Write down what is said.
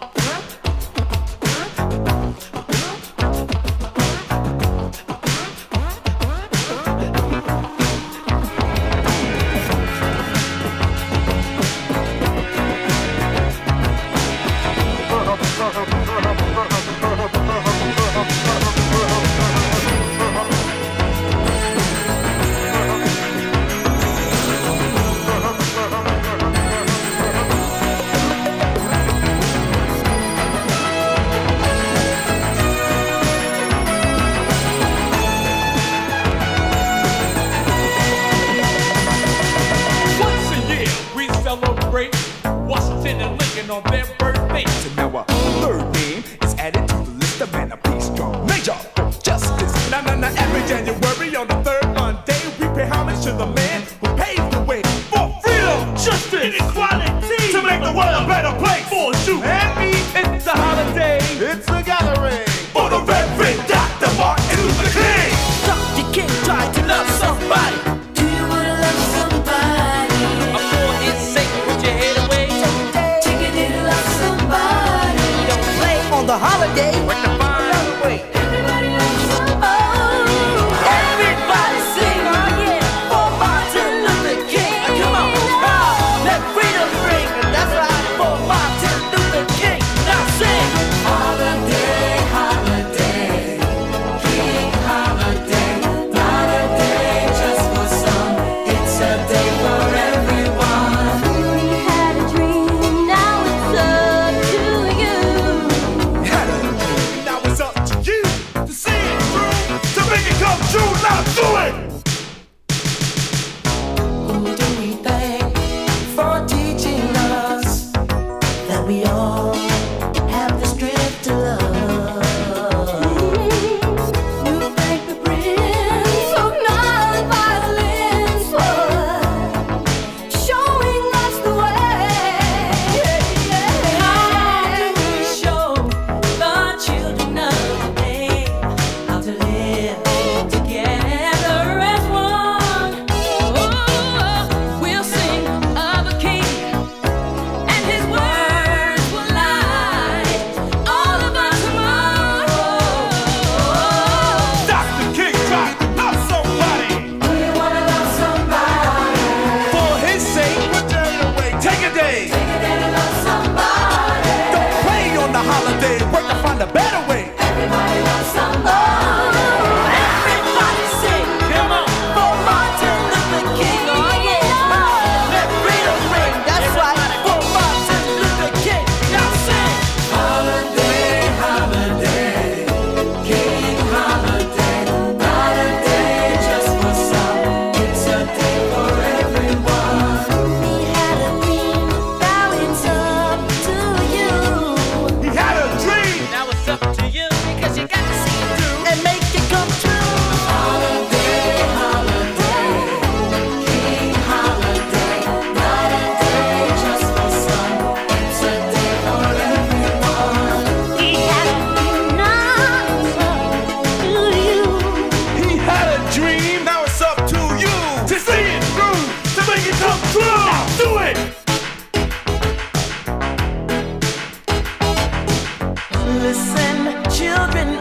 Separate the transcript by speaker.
Speaker 1: Oh. and on their birthday. So now a third name is added to the list of man, peace strong major justice. Now, now, now, every January on the third Monday, we pay homage to the man who paved the way for freedom, justice, and
Speaker 2: equality to make the world a better.
Speaker 3: we all listen, children